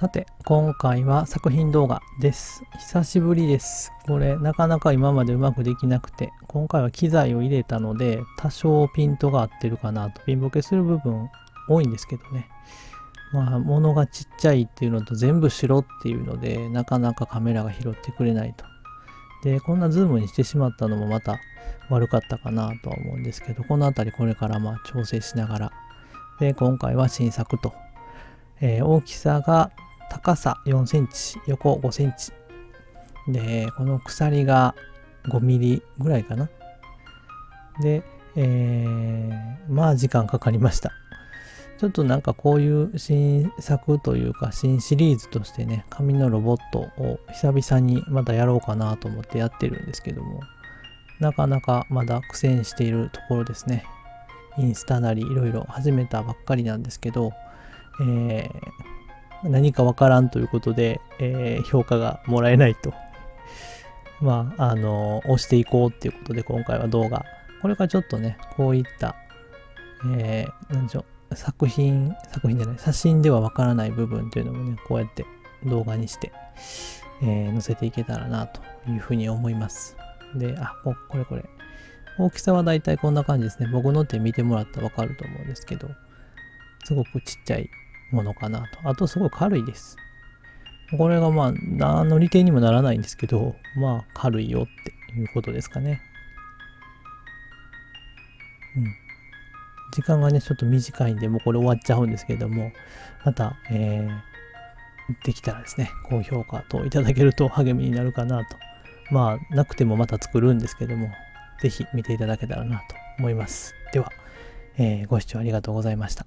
さて、今回は作品動画です。久しぶりです。これ、なかなか今までうまくできなくて、今回は機材を入れたので、多少ピントが合ってるかなと、ピンボケする部分多いんですけどね。まあ、物がちっちゃいっていうのと全部白っていうので、なかなかカメラが拾ってくれないと。で、こんなズームにしてしまったのもまた悪かったかなとは思うんですけど、このあたりこれからまあ調整しながら。で、今回は新作と。えー大きさが高さ4センチ、横5センチ。で、この鎖が5ミリぐらいかな。で、えーまあ時間かかりました。ちょっとなんかこういう新作というか新シリーズとしてね、紙のロボットを久々にまたやろうかなと思ってやってるんですけども、なかなかまだ苦戦しているところですね。インスタなりいろいろ始めたばっかりなんですけど、えー何かわからんということで、えー評価がもらえないと。まあ、あの押していこうっていうことで今回は動画。これからちょっとね、こういった、えー、なんでしょう、作品、作品じゃない、写真ではわからない部分というのもね、こうやって動画にして、えー載せていけたらなというふうに思います。で、あ、ここれこれ。大きさはだいたいこんな感じですね。僕の手見てもらったらわかると思うんですけど、すごくちっちゃいものかなと。あとすごい軽いです。これがまあ、何の利点にもならないんですけど、まあ軽いよっていうことですかね。うん。時間がね、ちょっと短いんで、もうこれ終わっちゃうんですけども、また、えー、できたらですね、高評価といただけると励みになるかなと。まあ、なくてもまた作るんですけども、ぜひ見ていただけたらなと思います。では、えーご視聴ありがとうございました。